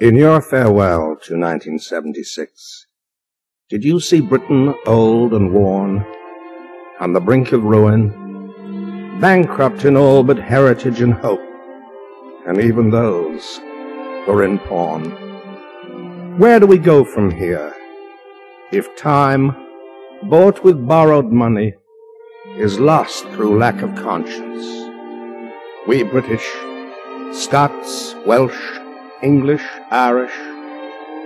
In your farewell to 1976, did you see Britain old and worn, on the brink of ruin, bankrupt in all but heritage and hope, and even those were in pawn? Where do we go from here if time, bought with borrowed money, is lost through lack of conscience? We British, Scots, Welsh, English, Irish,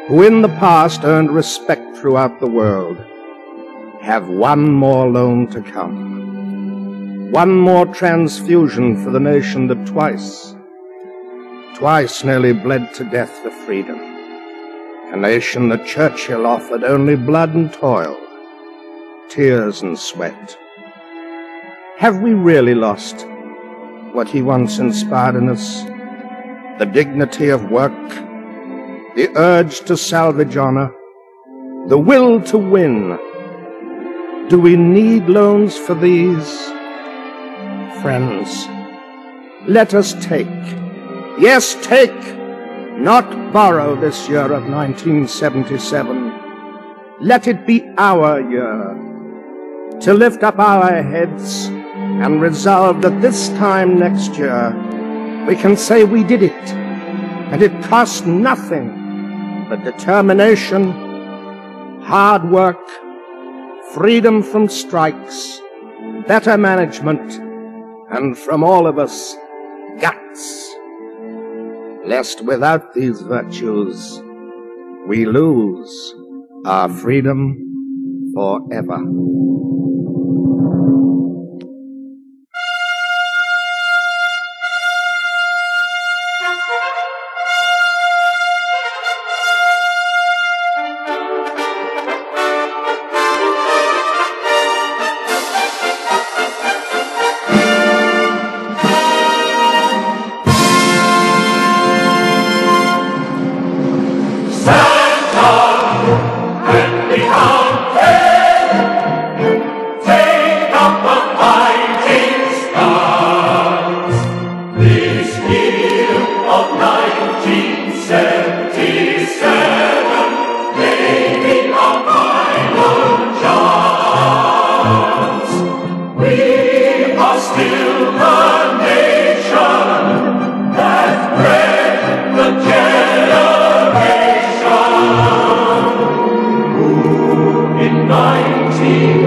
who in the past earned respect throughout the world, have one more loan to come. One more transfusion for the nation that twice, twice nearly bled to death for freedom. A nation that Churchill offered only blood and toil, tears and sweat. Have we really lost what he once inspired in us? the dignity of work, the urge to salvage honor, the will to win. Do we need loans for these? Friends, let us take, yes, take, not borrow this year of 1977. Let it be our year to lift up our heads and resolve that this time next year we can say we did it, and it cost nothing but determination, hard work, freedom from strikes, better management, and from all of us, guts. Lest without these virtues, we lose our freedom forever. you.